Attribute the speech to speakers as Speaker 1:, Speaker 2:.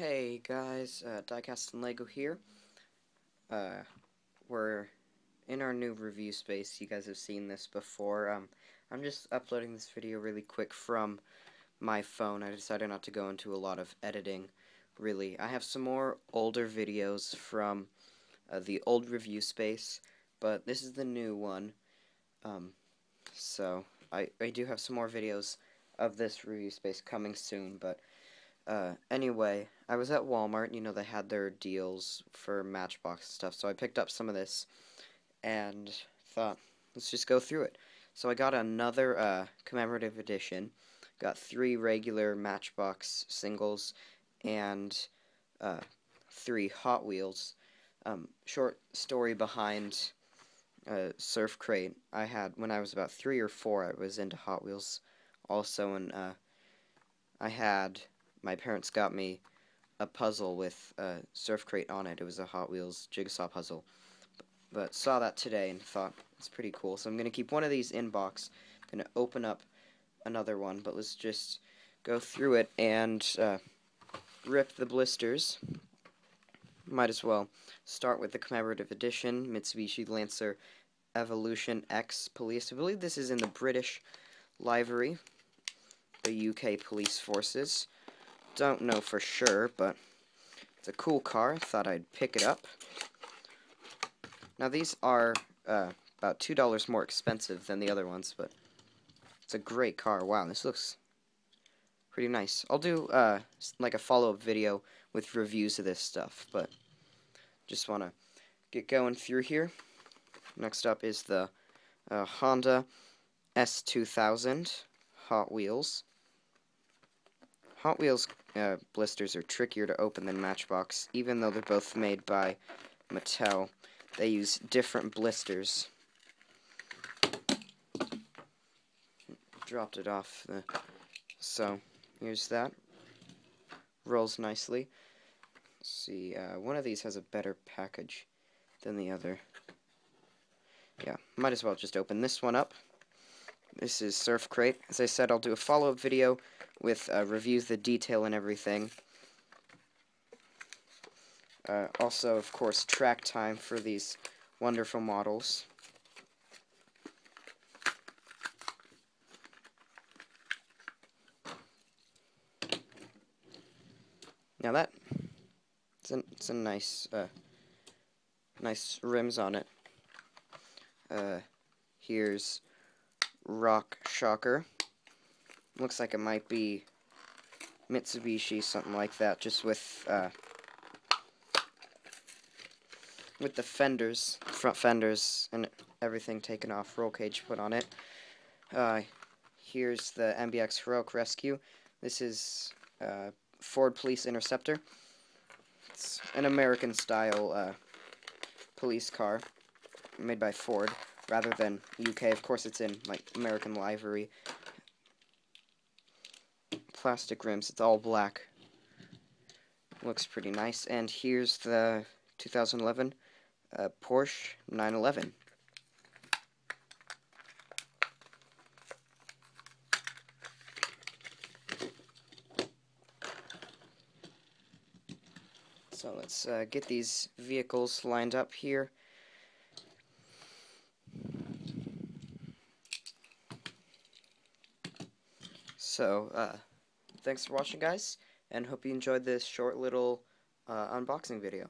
Speaker 1: Hey guys, uh, Diecast and Lego here. Uh, we're in our new review space. You guys have seen this before. Um, I'm just uploading this video really quick from my phone. I decided not to go into a lot of editing, really. I have some more older videos from uh, the old review space, but this is the new one. Um, so, I, I do have some more videos of this review space coming soon, but uh, anyway, I was at Walmart, you know, they had their deals for Matchbox stuff, so I picked up some of this and thought, let's just go through it. So I got another uh, commemorative edition, got three regular Matchbox singles, and uh, three Hot Wheels. Um, short story behind uh, Surf Crate. I had, when I was about three or four, I was into Hot Wheels also, and uh, I had my parents got me a puzzle with a surf crate on it. It was a Hot Wheels jigsaw puzzle. But saw that today and thought it's pretty cool. So I'm going to keep one of these in box. I'm going to open up another one, but let's just go through it and uh, rip the blisters. Might as well start with the commemorative edition, Mitsubishi Lancer Evolution X Police. I believe this is in the British livery, the UK police forces don't know for sure, but it's a cool car. Thought I'd pick it up. Now these are uh, about $2 more expensive than the other ones, but it's a great car. Wow, this looks pretty nice. I'll do uh, like a follow-up video with reviews of this stuff, but just want to get going through here. Next up is the uh, Honda S2000 Hot Wheels. Hot Wheels uh, blisters are trickier to open than Matchbox, even though they're both made by Mattel. They use different blisters. Dropped it off. The, so, here's that. Rolls nicely. Let's see, uh, one of these has a better package than the other. Yeah, might as well just open this one up. This is Surf Crate. As I said, I'll do a follow-up video with uh, reviews, the detail, and everything. Uh, also, of course, track time for these wonderful models. Now that it's a, it's a nice uh, nice rims on it. Uh, here's Rock Shocker. Looks like it might be Mitsubishi, something like that, just with uh, with the fenders, front fenders, and everything taken off, roll cage put on it. Uh, here's the MBX Heroic Rescue. This is uh, Ford Police Interceptor. It's an American-style uh, police car made by Ford rather than UK. Of course, it's in like American livery plastic rims. It's all black. Looks pretty nice. And here's the 2011 uh, Porsche 911. So let's uh, get these vehicles lined up here. So, uh, thanks for watching, guys, and hope you enjoyed this short little uh, unboxing video.